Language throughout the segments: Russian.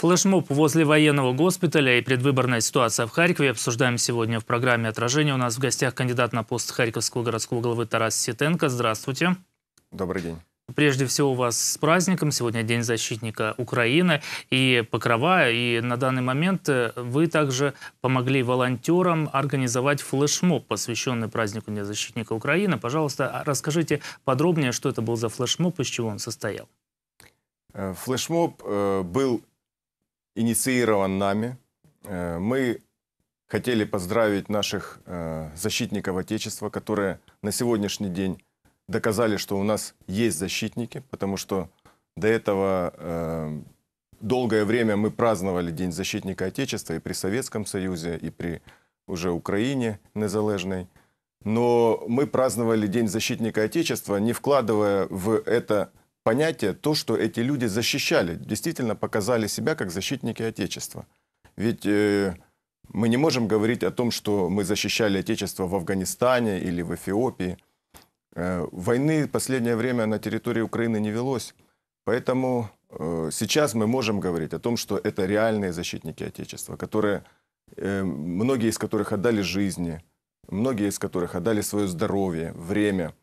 Флешмоб возле военного госпиталя и предвыборная ситуация в Харькове обсуждаем сегодня в программе «Отражение». У нас в гостях кандидат на пост Харьковского городского главы Тарас Ситенко. Здравствуйте. Добрый день. Прежде всего вас с праздником. Сегодня День защитника Украины и Покрова. И на данный момент э, вы также помогли волонтерам организовать флешмоб, посвященный празднику Дня защитника Украины. Пожалуйста, а расскажите подробнее, что это был за флешмоб, из чего он состоял. Э, флешмоб э, был инициирован нами. Мы хотели поздравить наших защитников Отечества, которые на сегодняшний день доказали, что у нас есть защитники, потому что до этого э, долгое время мы праздновали День защитника Отечества и при Советском Союзе, и при уже Украине незалежной. Но мы праздновали День защитника Отечества, не вкладывая в это понятие то, что эти люди защищали, действительно показали себя как защитники Отечества. Ведь э, мы не можем говорить о том, что мы защищали Отечество в Афганистане или в Эфиопии. Э, войны в последнее время на территории Украины не велось. Поэтому э, сейчас мы можем говорить о том, что это реальные защитники Отечества, которые, э, многие из которых отдали жизни, многие из которых отдали свое здоровье, время.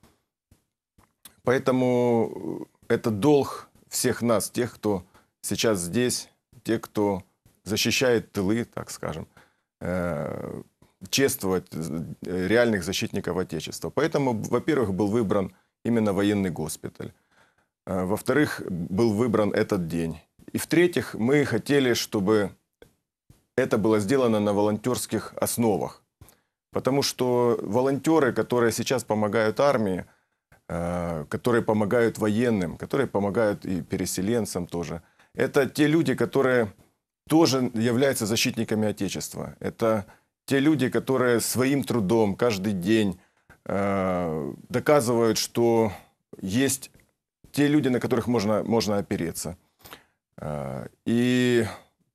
Поэтому это долг всех нас, тех, кто сейчас здесь, тех, кто защищает тылы, так скажем, чествовать э, реальных защитников Отечества. Поэтому, во-первых, был выбран именно военный госпиталь. Э, во-вторых, был выбран этот день. И в-третьих, мы хотели, чтобы это было сделано на волонтерских основах. Потому что волонтеры, которые сейчас помогают армии, Э, которые помогают военным, которые помогают и переселенцам тоже. Это те люди, которые тоже являются защитниками Отечества. Это те люди, которые своим трудом каждый день э, доказывают, что есть те люди, на которых можно, можно опереться. Э, и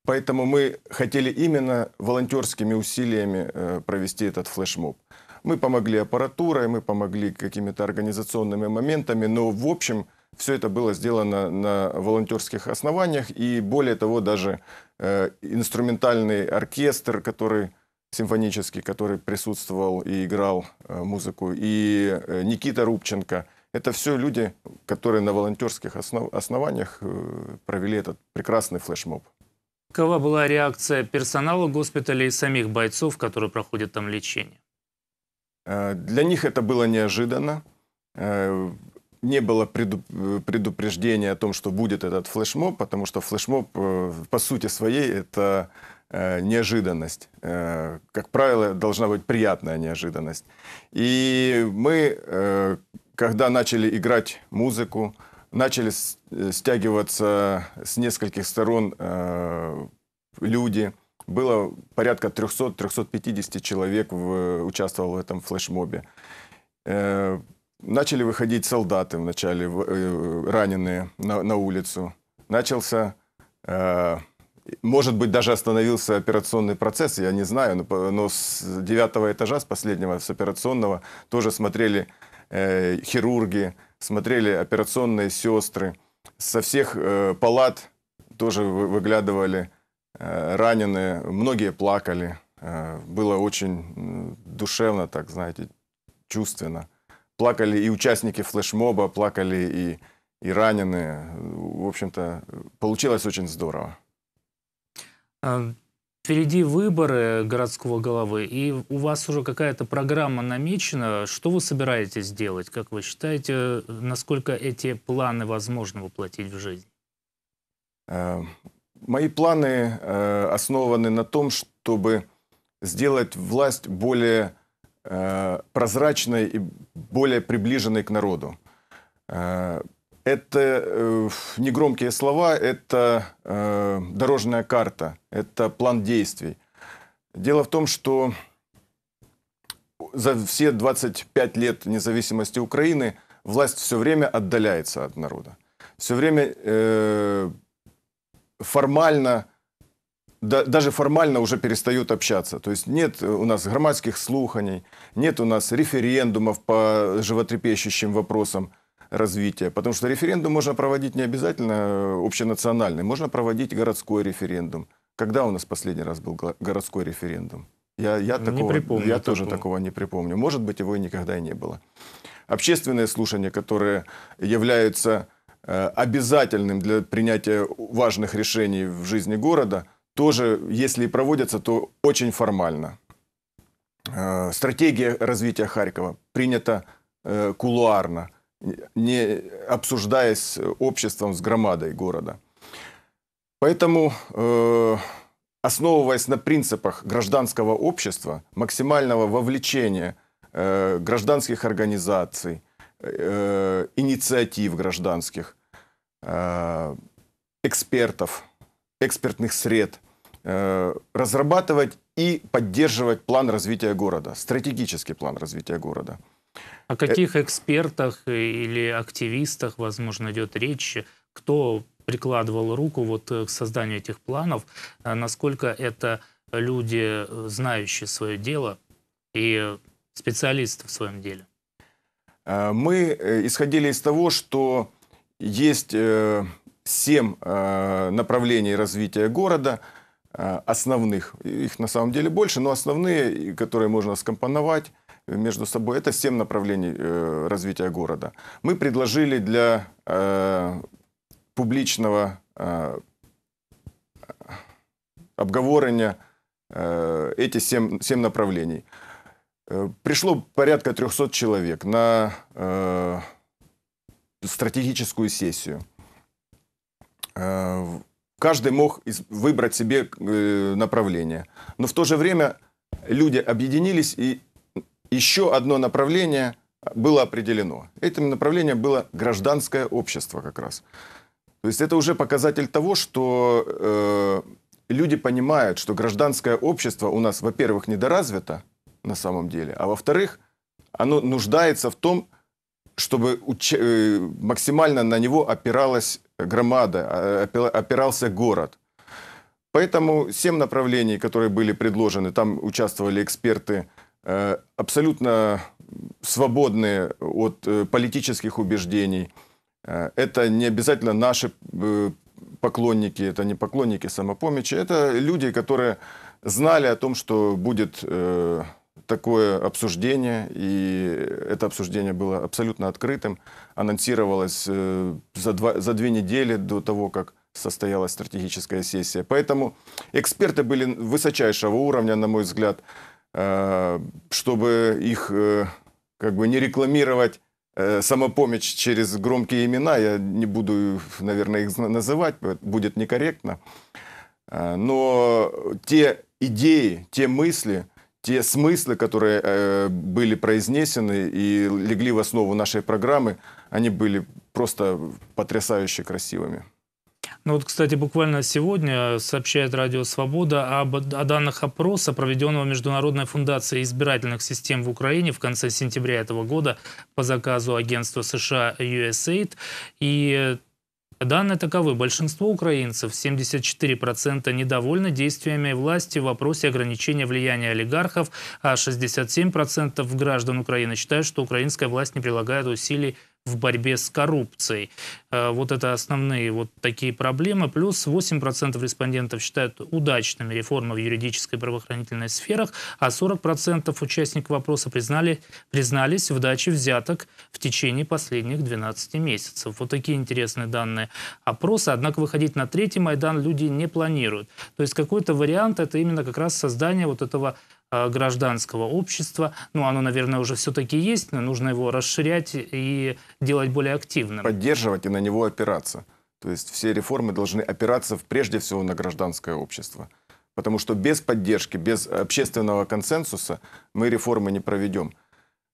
поэтому мы хотели именно волонтерскими усилиями провести этот флешмоб. Мы помогли аппаратурой, мы помогли какими-то организационными моментами, но в общем все это было сделано на волонтерских основаниях. И более того, даже э, инструментальный оркестр, который симфонический, который присутствовал и играл э, музыку, и э, Никита Рубченко. Это все люди, которые на волонтерских основ основаниях э, провели этот прекрасный флешмоб. Какова была реакция персонала госпиталя и самих бойцов, которые проходят там лечение? Для них это было неожиданно. Не было предупреждения о том, что будет этот флешмоб, потому что флешмоб по сути своей это неожиданность. Как правило, должна быть приятная неожиданность. И мы, когда начали играть музыку, начали стягиваться с нескольких сторон люди – было порядка 300-350 человек в, участвовало в этом флешмобе. Э, начали выходить солдаты вначале, э, раненые на, на улицу. Начался, э, может быть, даже остановился операционный процесс, я не знаю, но, но с девятого этажа, с последнего, с операционного, тоже смотрели э, хирурги, смотрели операционные сестры. Со всех э, палат тоже выглядывали Э, раненые, многие плакали. Э, было очень душевно, так знаете, чувственно. Плакали и участники флешмоба, плакали и, и раненые. В общем-то, получилось очень здорово. А, впереди выборы городского головы, и у вас уже какая-то программа намечена. Что вы собираетесь делать? Как вы считаете, насколько эти планы возможно воплотить в жизнь? Э, Мои планы э, основаны на том, чтобы сделать власть более э, прозрачной и более приближенной к народу. Это э, негромкие слова, это э, дорожная карта, это план действий. Дело в том, что за все 25 лет независимости Украины власть все время отдаляется от народа. Все время э, формально да- даже формально уже перестают общаться. То есть нет у нас громадских слуханий, нет у нас референдумов по животрепещущим вопросам развития. Потому что референдум можно проводить не обязательно э, общенациональный, можно проводить городской референдум. Когда у нас последний раз был го- городской референдум? Я, я, Не такого, припомню я тоже такого. такого не припомню. Может быть, его и никогда и не было. Общественные слушания, которые являются э, обязательным для принятия важных решений в жизни города, тоже, если и проводятся, то очень формально. Э, Стратегия развития Харькова принята э, кулуарно, не обсуждаясь обществом, с громадой города. Поэтому, э, основываясь на принципах гражданского общества, максимального вовлечения э, гражданских организаций, э, инициатив гражданских, экспертов, экспертных сред, разрабатывать и поддерживать план развития города, стратегический план развития города. О каких экспертах или активистах, возможно, идет речь? Кто прикладывал руку вот э, к созданию этих планов? А Насколько это люди, э, знающие свое дело и специалисты в своем деле? Э, Мы э, исходили из того, что есть э, семь э, направлений развития города, э, основных. Их на самом деле больше, но основные, которые можно скомпоновать между собой, это семь направлений э, развития города. Мы предложили для э, публичного э, обговорення э, эти семь, семь направлений. Э, Пришло порядка 300 человек на э, стратегическую сессию. Э, каждый мог выбрать себе э, направление. Но в то же время люди объединились, и еще одно направление было определено. Этим направлением было гражданское общество как раз. То есть это уже показатель того, что э, люди понимают, что гражданское общество у нас, во-первых, недоразвито на самом деле, а во-вторых, оно нуждается в том, чтобы э, максимально на него опиралась громада, а, опи- опирался город. Поэтому семь направлений, которые были предложены, там участвовали эксперты, абсолютно свободные от э, политических убеждений. Э, Это не обязательно наши э, поклонники, это не поклонники самопомощи, это люди, которые знали о том, что будет э, такое обсуждение, и это обсуждение было абсолютно открытым, анонсировалось э, за, два, за две недели до того, как состоялась стратегическая сессия. Поэтому эксперты были высочайшего уровня, на мой взгляд, э, чтобы их э, как бы не рекламировать э, самопомощь через громкие имена, я не буду, наверное, их называть, э, будет некорректно. Э, Но те идеи, те мысли, те смыслы, которые э, были произнесены и легли в основу нашей программы, они были просто потрясающе красивыми. Ну вот, кстати, буквально сегодня сообщает Радио Свобода об, о данных опроса, проведенного Международной фундацией избирательных систем в Украине в конце сентября этого года по заказу агентства США USAID. И Данные таковы. Большинство украинцев, 74%, недовольны действиями власти в вопросе ограничения влияния олигархов, а 67% граждан Украины считают, что украинская власть не прилагает усилий в борьбе с коррупцией. Э, Вот это основные вот такие проблемы. Плюс 8% респондентов считают удачными реформы в юридической и правоохранительной сферах, а 40% участников опроса признали, признались в даче взяток в течение последних 12 месяцев. Вот такие интересные данные опроса. Однако выходить на третий Майдан люди не планируют. То есть какой-то вариант это именно как раз создание вот этого гражданского общества. Ну, оно, наверное, уже все-таки есть, но нужно его расширять и делать более активным. Поддерживать и на него опираться. То есть все реформы должны опираться прежде всего на гражданское общество. Потому что без поддержки, без общественного консенсуса мы реформы не проведем.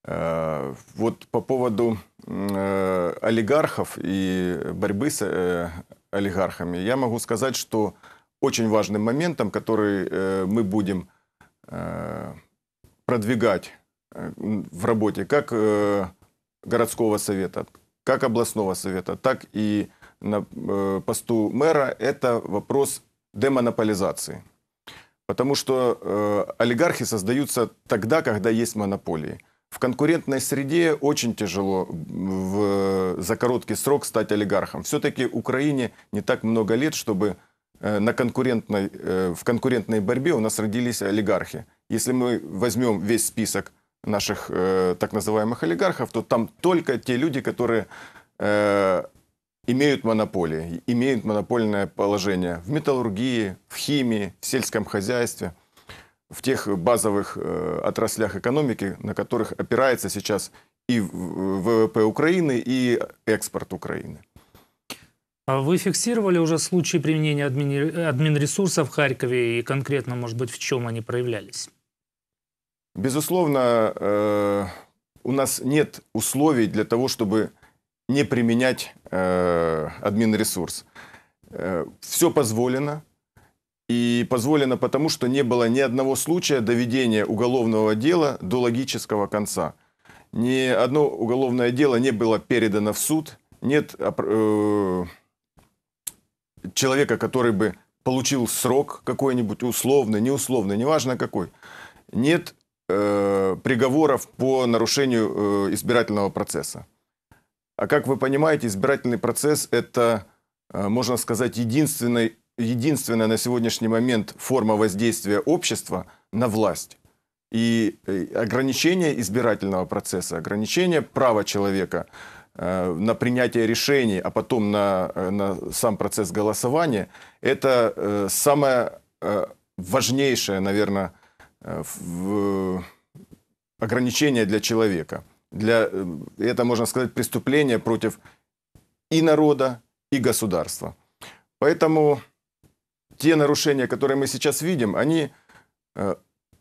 Э, Вот по поводу э, олигархов и борьбы с э, олигархами, я могу сказать, что очень важным моментом, который э, мы будем э, продвигать э, в работе как э, городского совета, как областного совета, так и на э, посту мэра, это вопрос демонополизации. Потому что э, олигархи создаются тогда, когда есть монополии. В конкурентной среде очень тяжело в, за короткий срок стать олигархом. Все-таки Украине не так много лет, чтобы э, на конкурентной, э, в конкурентной борьбе у нас родились олигархи. Если мы возьмем весь список наших э, так называемых олигархов, то там только те люди, которые э, имеют монополии, имеют монопольное положение в металлургии, в химии, в сельском хозяйстве, в тех базовых э, отраслях экономики, на которых опирается сейчас и ВВП Украины, и экспорт Украины. А вы фиксировали уже случаи применения админ, админресурсов в Харькове и конкретно, может быть, в чем они проявлялись? Безусловно, э, у нас нет условий для того, чтобы не применять э, админресурс. Э, все позволено. И позволено потому, что не было ни одного случая доведения уголовного дела до логического конца. Ни одно уголовное дело не было передано в суд. Нет человека, который бы получил срок какой-нибудь условный, неусловный, неважно какой. Нет э, приговоров по нарушению э, избирательного процесса. А как вы понимаете, избирательный процесс – это, э, можно сказать, единственный, единственная на сегодняшний момент форма воздействия общества на власть. И э, ограничение избирательного процесса, ограничение права человека на принятие решений, а потом на, на сам процесс голосования, это самое важнейшее, наверное, ограничение для человека – для, э, это, можно сказать, преступление против и народа, и государства. Поэтому те нарушения, которые мы сейчас видим, они, э,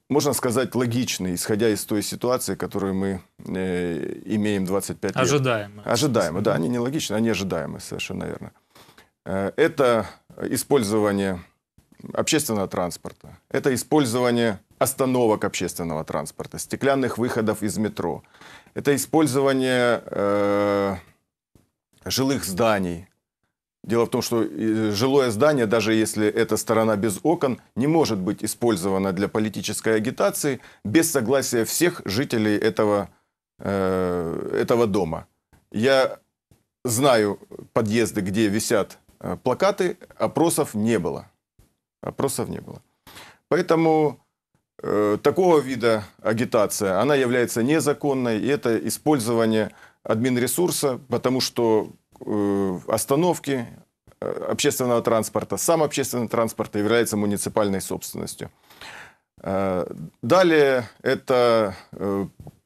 можно сказать, логичны, исходя из той ситуации, которую мы э, имеем 25 лет. Ожидаемо. Ожидаемо, да, они не логичны, они ожидаемы, совершенно верно. Это использование общественного транспорта, это использование остановок общественного транспорта, стеклянных выходов из метро, это использование э, жилых зданий. Дело в том, что э, жилое здание, даже если эта сторона без окон, не может быть использовано для политической агитации без согласия всех жителей этого, э, этого дома. Я знаю подъезды, где висят э, плакаты, опросов не было. Опросов не было. Поэтому Э, такого вида агитация, она является незаконной, и это использование админресурса, потому что остановки э, общественного транспорта, сам общественный транспорт является муниципальной собственностью. Далее это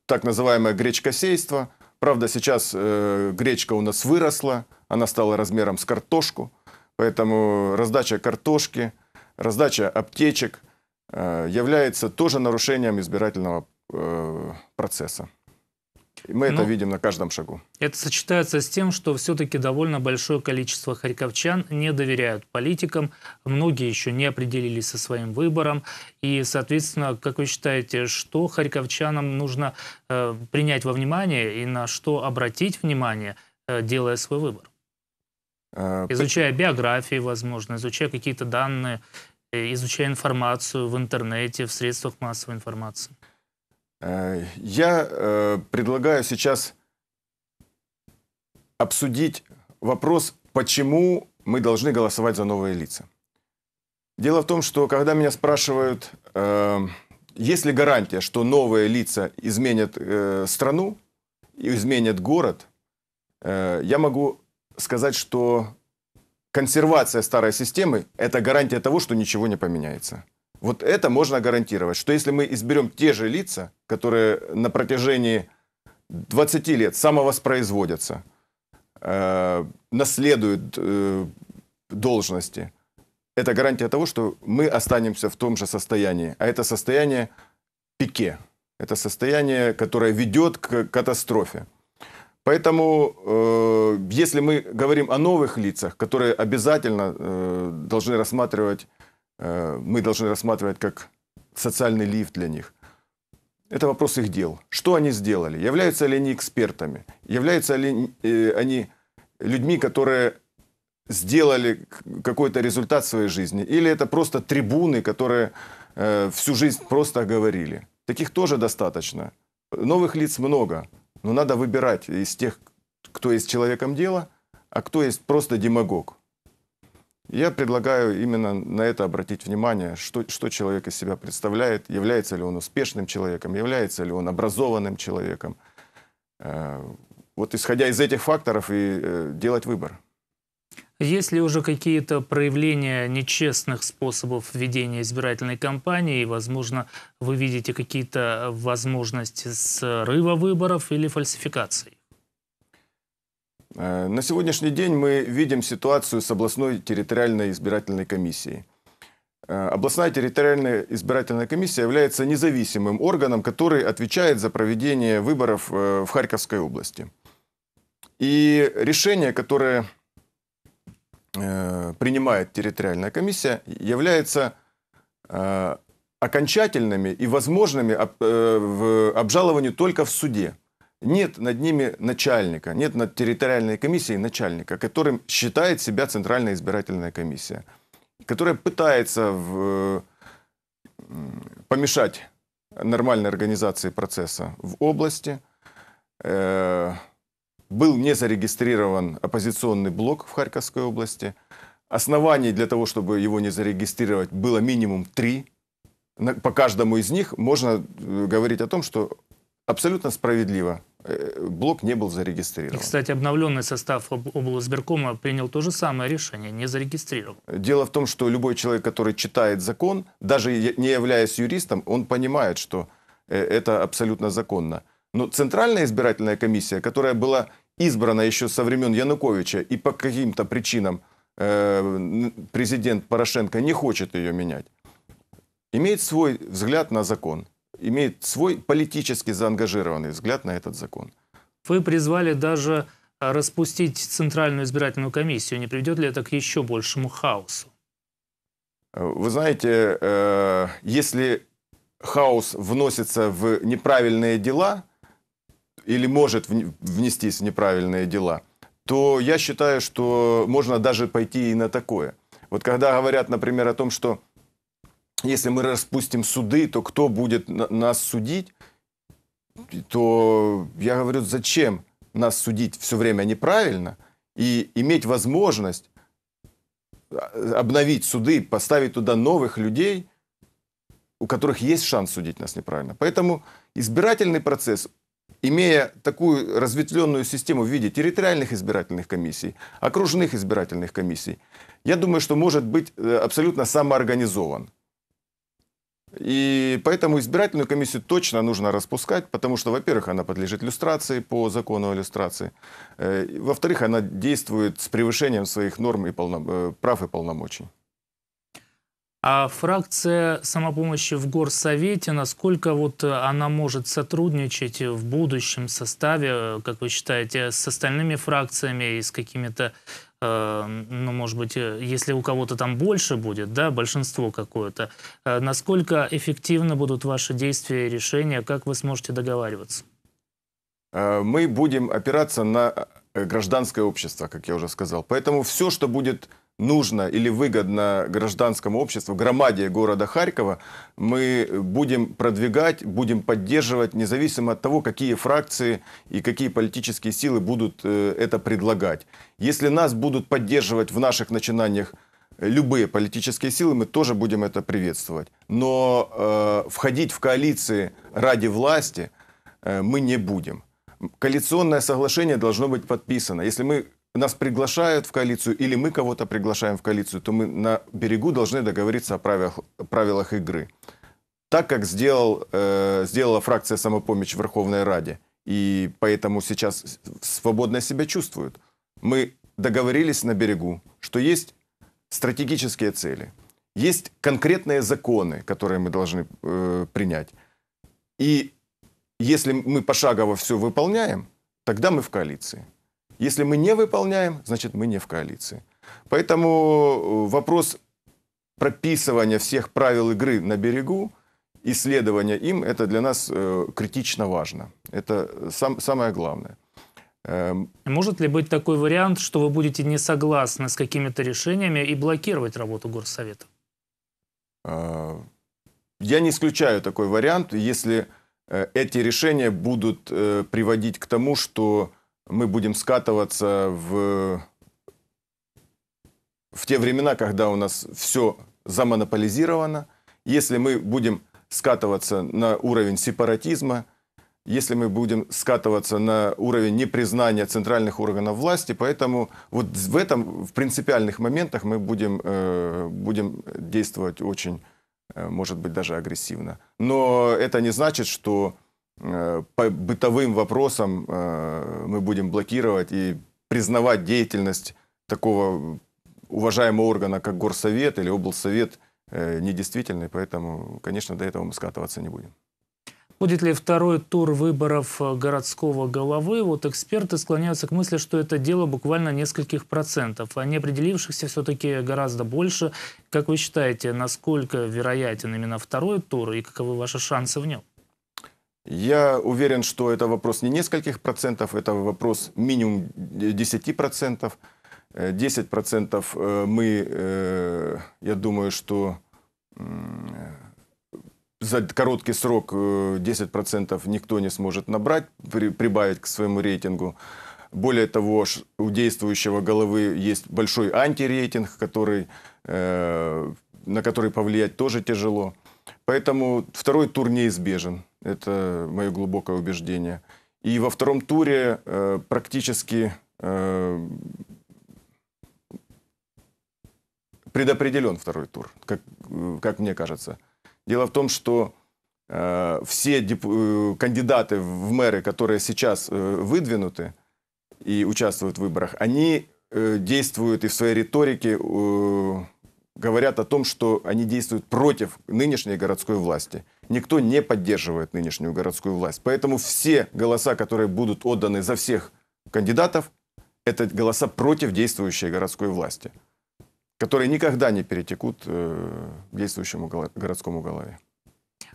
так называемое гречкосейство. Правда, сейчас гречка у нас выросла, она стала размером с картошку, поэтому раздача картошки, раздача аптечек – Э, является тоже нарушением избирательного э, процесса. И мы это ну, видим на каждом шагу. Это сочетается с тем, что все-таки довольно большое количество харьковчан не доверяют политикам. Многие еще не определились со своим выбором. И, соответственно, как вы считаете, что харьковчанам нужно э, принять во внимание и на что обратить внимание, э, делая свой выбор? Э, изучая биографии, возможно, изучая какие-то данные Э, изучая информацию в интернете, в средствах массовой информации? Э, я э, предлагаю сейчас обсудить вопрос, почему мы должны голосовать за новые лица. Дело в том, что когда меня спрашивают, есть ли гарантия, что новые лица изменят страну, изменят город, я могу сказать, что консервация старой системы – это гарантия того, что ничего не поменяется. Вот это можно гарантировать, что если мы изберем те же лица, которые на протяжении 20 лет самовоспроизводятся, э, наследуют э, должности, это гарантия того, что мы останемся в том же состоянии. А это состояние пике. Это состояние, которое ведет к катастрофе. Поэтому, э, если мы говорим о новых лицах, которые обязательно э, должны рассматривать, мы должны рассматривать как социальный лифт для них, это вопрос их дел. Что они сделали? Являются ли они экспертами? Являются ли э, они людьми, которые сделали какой-то результат в своей жизни? Или это просто трибуны, которые э, всю жизнь просто говорили. Таких тоже достаточно. Новых лиц много, но надо выбирать из тех, кто есть человеком дела, а кто есть просто демагог. Я предлагаю именно на это обратить внимание, что, что человек из себя представляет, является ли он успешным человеком, является ли он образованным человеком. Э, вот исходя из этих факторов и э, делать выбор. Есть ли уже какие-то проявления нечестных способов ведения избирательной кампании? Возможно, вы видите какие-то возможности срыва выборов или фальсификаций? Э, на сегодняшний день мы видим ситуацию с областной территориальной избирательной комиссией. Э, областная территориальная избирательная комиссия является независимым органом, который отвечает за проведение выборов в Харьковской области. И решение, которое Э, принимает территориальная комиссия, являются э, окончательными и возможными э, в обжаловании только в суде. Нет над ними начальника, нет над территориальной комиссией начальника, которым считает себя Центральная избирательная комиссия, которая пытается в, помешать нормальной организации процесса в области, был не зарегистрирован оппозиционный блок в Харьковской области. Оснований для того, чтобы его не зарегистрировать, было минимум три. По каждому из них можно э, говорить о том, что абсолютно справедливо э, блок не был зарегистрирован. И, кстати, обновленный состав облсберкома принял то же самое решение, не зарегистрировал. Дело в том, что любой человек, который читает закон, даже не являясь юристом, он понимает, что э, это абсолютно законно. Но Центральная избирательная комиссия, которая была избрана еще со времен Януковича, и по каким-то причинам э, президент Порошенко не хочет ее менять, имеет свой взгляд на закон, имеет свой политически заангажированный взгляд на этот закон. Вы призвали даже распустить Центральную избирательную комиссию. Не приведет ли это к еще большему хаосу? Вы знаете, э, если хаос вносится в неправильные дела, или может внестись в неправильные дела, то я считаю, что можно даже пойти и на такое. Вот когда говорят, например, о том, что если мы распустим суды, то кто будет нас судить, то я говорю, зачем нас судить все время неправильно и иметь возможность а, обновить суды, поставить туда новых людей, у которых есть шанс судить нас неправильно. Поэтому избирательный процесс имея такую разветвленную систему в виде территориальных избирательных комиссий, окружных избирательных комиссий, я думаю, что может быть э, абсолютно самоорганизован. И поэтому избирательную комиссию точно нужно распускать, потому что, во-первых, она подлежит иллюстрации по закону о иллюстрации, э, во-вторых, она действует с превышением своих норм и полно... Э, прав и полномочий. А фракция самопомощи в Горсовете, насколько вот э, она может сотрудничать в будущем составе, как вы считаете, с остальными фракциями и с какими-то, ну, может быть, э, если у кого-то там больше будет, да, большинство какое-то, э, насколько эффективно будут ваши действия и решения, как вы сможете договариваться? Э, мы будем опираться на гражданское общество, как я уже сказал. Поэтому все, что будет нужно или выгодно гражданскому обществу, громаде города Харькова, мы будем продвигать, будем поддерживать, независимо от того, какие фракции и какие политические силы будут э, это предлагать. Если нас будут поддерживать в наших начинаниях любые политические силы, мы тоже будем это приветствовать. Но э, входить в коалиции ради власти э, мы не будем. Коалиционное соглашение должно быть подписано. Если мы нас приглашают в коалицию или мы кого-то приглашаем в коалицию, то мы на берегу должны договориться о правилах, правилах игры. Так как сделал, э, сделала фракция «Самопомощь» в Верховной Раде, и поэтому сейчас свободно себя чувствуют. Мы договорились на берегу, что есть стратегические цели, есть конкретные законы, которые мы должны э, принять. И если мы пошагово все выполняем, тогда мы в коалиции. Если мы не выполняем, значит мы не в коалиции. Поэтому э, вопрос прописывания всех правил игры на берегу, исследования им, это для нас э, критично важно. Это сам, самое главное. Эм, Может ли быть такой вариант, что вы будете не согласны с какими-то решениями и блокировать работу Горсовета? Э, я не исключаю такой вариант, если э, эти решения будут э, приводить к тому, что мы будем скатываться в, в те времена, когда у нас все замонополизировано. Если мы будем скатываться на уровень сепаратизма, если мы будем скатываться на уровень непризнания центральных органов власти. Поэтому вот в этом, в принципиальных моментах мы будем, э, будем действовать очень, э, может быть, даже агрессивно. Но это не значит, что по бытовым вопросам э, мы будем блокировать и признавать деятельность такого уважаемого органа, как Горсовет или облсовет, э, недействительной. Поэтому, конечно, до этого мы скатываться не будем. Будет ли второй тур выборов э, городского головы? Вот эксперты склоняются к мысли, что это дело буквально нескольких процентов, а неопределившихся все-таки гораздо больше. Как вы считаете, насколько вероятен именно второй тур и каковы ваши шансы в нем? Я уверен, что это вопрос не нескольких процентов, это вопрос минимум 10 процентов. 10 процентов э, мы, э, я думаю, что за короткий срок 10% э, никто не сможет набрать, при, прибавить к своему рейтингу. Более того, у действующего головы есть большой антирейтинг, который, э, на который повлиять тоже тяжело. Поэтому второй тур неизбежен. Это мое глубокое убеждение. И во втором туре э, практически э, предопределен второй тур, как, как мне кажется. Дело в том, что э, все деп... Э, кандидаты в мэры, которые сейчас э, выдвинуты и участвуют в выборах, они э, действуют и в своей риторике э, говорят о том, что они действуют против нынешней городской власти. Никто не поддерживает нынешнюю городскую власть. Поэтому все голоса, которые будут отданы за всех кандидатов, это голоса против действующей городской власти которые никогда не перетекут э, действующему городскому голове.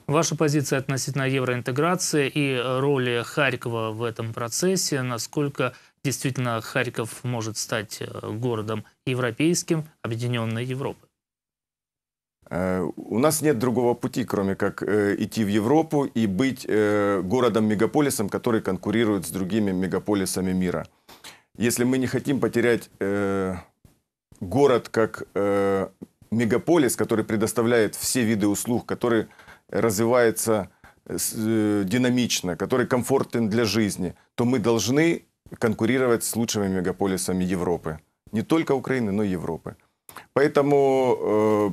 Ваша позиция относительно евроинтеграции и роли Харькова в этом процессе, насколько действительно Харьков может стать э, городом европейским, объединенной Европы? Э, у нас нет другого пути, кроме как идти в Европу и быть городом-мегаполисом, который конкурирует с другими мегаполисами мира. Если мы не хотим потерять город как э, мегаполис, который предоставляет все виды услуг, который развивается э, динамично, который комфортен для жизни, то мы должны конкурировать с лучшими мегаполисами Европы. Не только Украины, но и Европы. Поэтому э,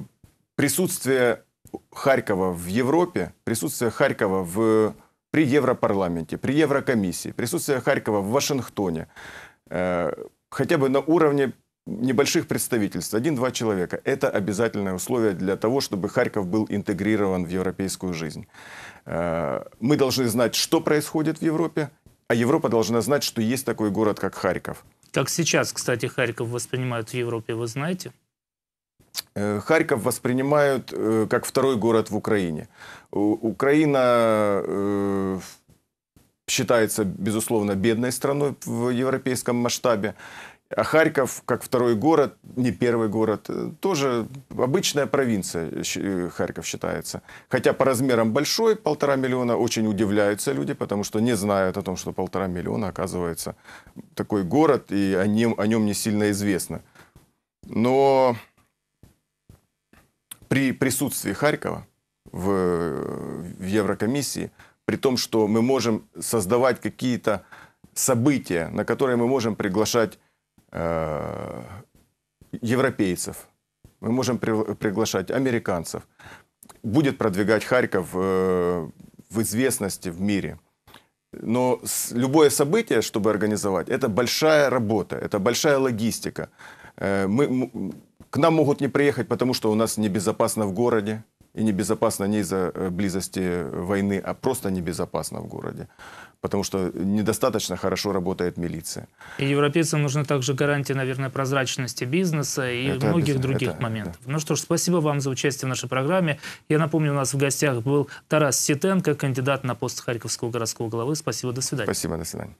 присутствие Харькова в Европе, присутствие Харькова в, при Европарламенте, при Еврокомиссии, присутствие Харькова в Вашингтоне, э, хотя бы на уровне небольших представительств, один-два человека. Это обязательное условие для того, чтобы Харьков был интегрирован в европейскую жизнь. Э, мы должны знать, что происходит в Европе, а Европа должна знать, что есть такой город, как Харьков. Как сейчас, кстати, Харьков воспринимают в Европе, вы знаете? Э, Харьков воспринимают э, как второй город в Украине. Украина считается, безусловно, бедной страной в европейском масштабе. А Харьков, как второй город, не первый город, э, тоже обычная провинция э, Харьков считается. Хотя по размерам большой, полтора миллиона, очень удивляются люди, потому что не знают о том, что полтора миллиона, оказывается, такой город, и о нем, о нем не сильно известно. Но при присутствии Харькова в, в Еврокомиссии, при том, что мы можем создавать какие-то события, на которые мы можем приглашать Э, европейцев, мы можем приглашать американцев, будет продвигать Харьков э, в известности в мире. Но любое событие, чтобы организовать, это большая работа, это большая логистика. Э, мы, к нам могут не приехать, потому что у нас небезопасно в городе, и небезопасно не из-за близости войны, а просто небезопасно в городе потому что недостаточно хорошо работает милиция. И европейцам нужны также гарантии, наверное, прозрачности бизнеса и это многих других это, моментов. Да. Ну что ж, спасибо вам за участие в нашей программе. Я напомню, у нас в гостях был Тарас Ситенко, кандидат на пост Харьковского городского главы. Спасибо, до свидания. Спасибо, до свидания.